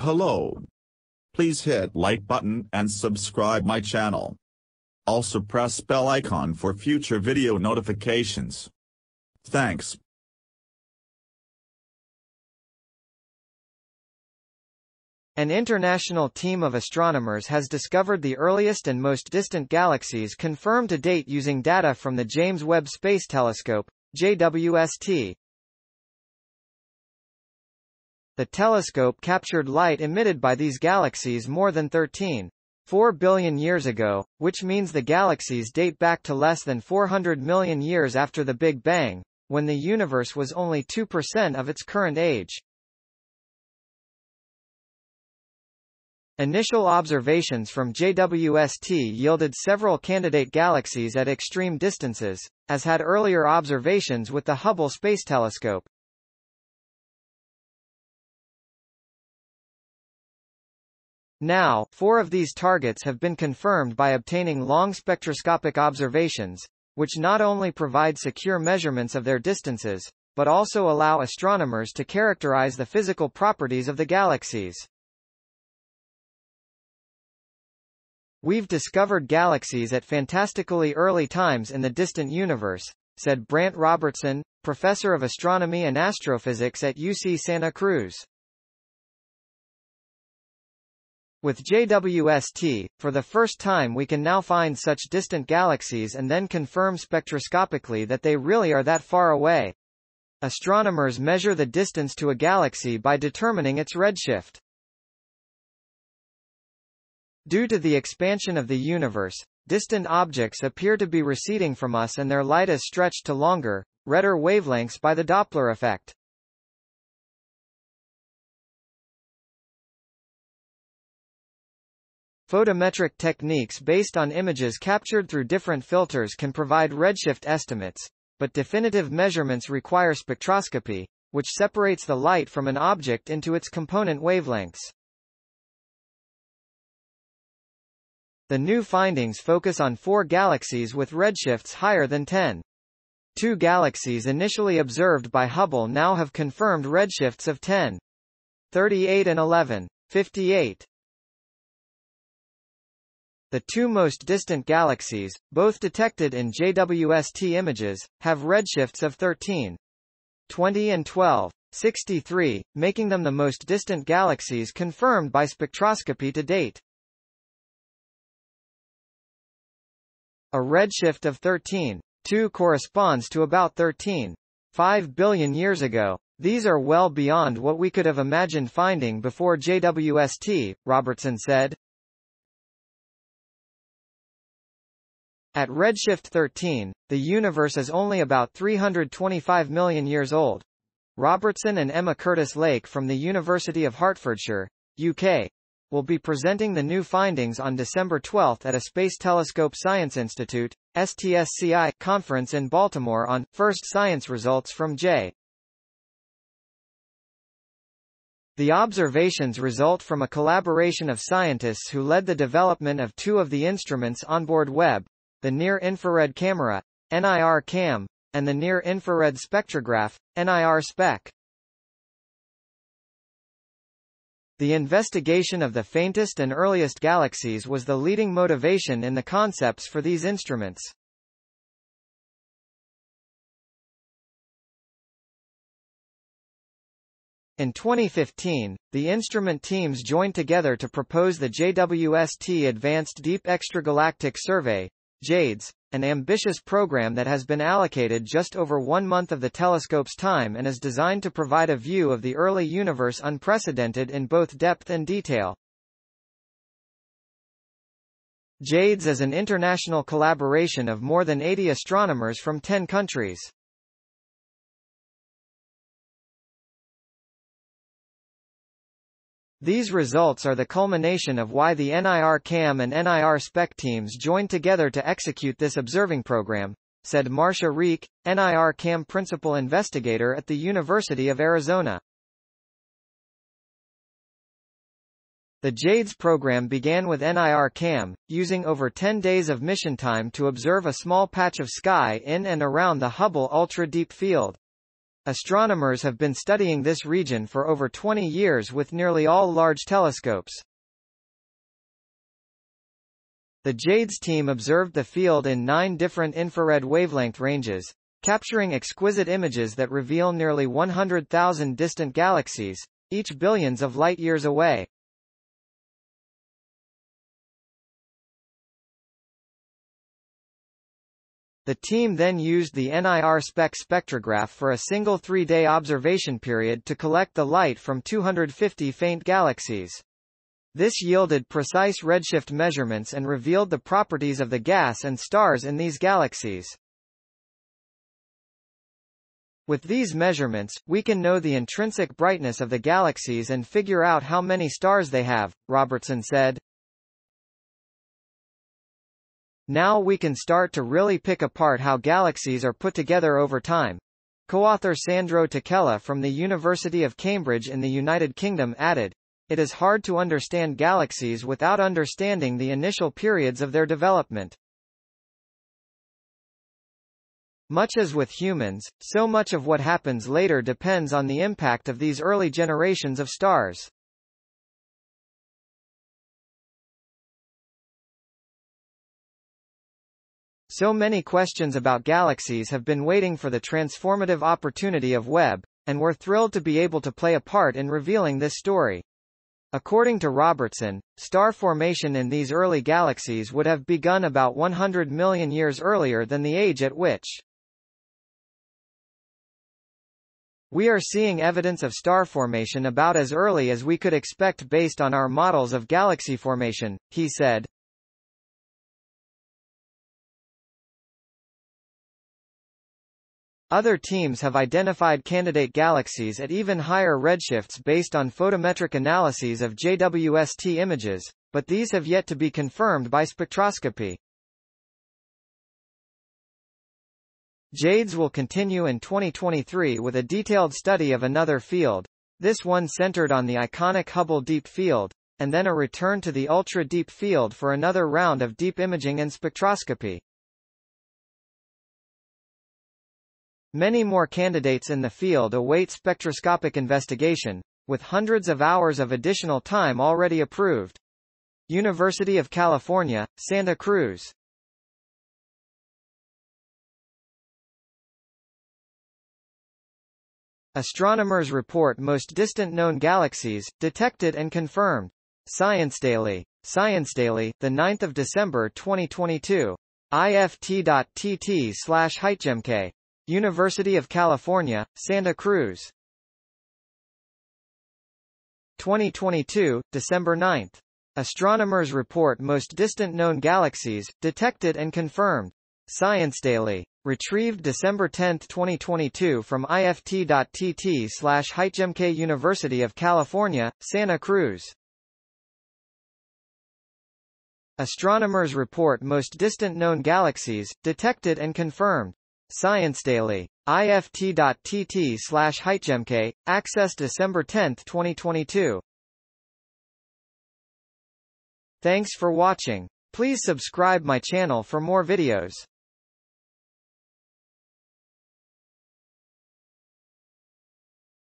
Hello. Please hit like button and subscribe my channel. Also press bell icon for future video notifications. Thanks. An international team of astronomers has discovered the earliest and most distant galaxies confirmed to date using data from the James Webb Space Telescope, JWST. The telescope captured light emitted by these galaxies more than 13.4 billion years ago, which means the galaxies date back to less than 400 million years after the Big Bang, when the universe was only 2% of its current age. Initial observations from JWST yielded several candidate galaxies at extreme distances, as had earlier observations with the Hubble Space Telescope. Now, four of these targets have been confirmed by obtaining long spectroscopic observations, which not only provide secure measurements of their distances, but also allow astronomers to characterize the physical properties of the galaxies. We've discovered galaxies at fantastically early times in the distant universe, said Brant Robertson, professor of astronomy and astrophysics at UC Santa Cruz. With JWST, for the first time we can now find such distant galaxies and then confirm spectroscopically that they really are that far away. Astronomers measure the distance to a galaxy by determining its redshift. Due to the expansion of the universe, distant objects appear to be receding from us and their light is stretched to longer, redder wavelengths by the Doppler effect. Photometric techniques based on images captured through different filters can provide redshift estimates, but definitive measurements require spectroscopy, which separates the light from an object into its component wavelengths. The new findings focus on four galaxies with redshifts higher than 10. Two galaxies initially observed by Hubble now have confirmed redshifts of 10. 38 and 11. 58. The two most distant galaxies, both detected in JWST images, have redshifts of 13. 20 and 12. 63, making them the most distant galaxies confirmed by spectroscopy to date. A redshift of 13. 2 corresponds to about 13. 5 billion years ago. These are well beyond what we could have imagined finding before JWST, Robertson said. At redshift 13, the universe is only about 325 million years old. Robertson and Emma Curtis Lake from the University of Hertfordshire, UK, will be presenting the new findings on December 12 at a Space Telescope Science Institute STSCI conference in Baltimore on First Science Results from J. The observations result from a collaboration of scientists who led the development of two of the instruments onboard Webb, the Near-Infrared Camera, NIR-CAM, and the Near-Infrared Spectrograph, NIR-SPEC. The investigation of the faintest and earliest galaxies was the leading motivation in the concepts for these instruments. In 2015, the instrument teams joined together to propose the JWST Advanced Deep Extragalactic Survey, JADES, an ambitious program that has been allocated just over one month of the telescope's time and is designed to provide a view of the early universe unprecedented in both depth and detail. JADES is an international collaboration of more than 80 astronomers from 10 countries. These results are the culmination of why the NIR-CAM and NIR-SPEC teams joined together to execute this observing program, said Marcia Rieke, NIR-CAM principal investigator at the University of Arizona. The JADES program began with NIR-CAM, using over 10 days of mission time to observe a small patch of sky in and around the Hubble Ultra Deep Field. Astronomers have been studying this region for over 20 years with nearly all large telescopes. The JADES team observed the field in nine different infrared wavelength ranges, capturing exquisite images that reveal nearly 100,000 distant galaxies, each billions of light-years away. The team then used the NIR-SPEC spectrograph for a single three-day observation period to collect the light from 250 faint galaxies. This yielded precise redshift measurements and revealed the properties of the gas and stars in these galaxies. With these measurements, we can know the intrinsic brightness of the galaxies and figure out how many stars they have, Robertson said. Now we can start to really pick apart how galaxies are put together over time. Co-author Sandro Tacchella from the University of Cambridge in the United Kingdom added, It is hard to understand galaxies without understanding the initial periods of their development. Much as with humans, so much of what happens later depends on the impact of these early generations of stars. So many questions about galaxies have been waiting for the transformative opportunity of Webb, and we're thrilled to be able to play a part in revealing this story. According to Robertson, star formation in these early galaxies would have begun about 100 million years earlier than the age at which we are seeing evidence of star formation about as early as we could expect based on our models of galaxy formation, he said. Other teams have identified candidate galaxies at even higher redshifts based on photometric analyses of JWST images, but these have yet to be confirmed by spectroscopy. JADES will continue in 2023 with a detailed study of another field, this one centered on the iconic Hubble Deep Field, and then a return to the Ultra Deep Field for another round of deep imaging and spectroscopy. Many more candidates in the field await spectroscopic investigation, with hundreds of hours of additional time already approved. University of California, Santa Cruz. Astronomers report most distant known galaxies, detected and confirmed. Science Daily. Science Daily, the 9th of December 2022. ift.tt slash heightgemk. University of California, Santa Cruz. 2022, December 9. Astronomers report most distant known galaxies, detected and confirmed. Science Daily. Retrieved December 10, 2022 from ift.tt slash heightgemk University of California, Santa Cruz. Astronomers report most distant known galaxies, detected and confirmed. Science Daily. ift.tt slash heightgemk, access December 10, 2022. Thanks for watching. Please subscribe my channel for more videos.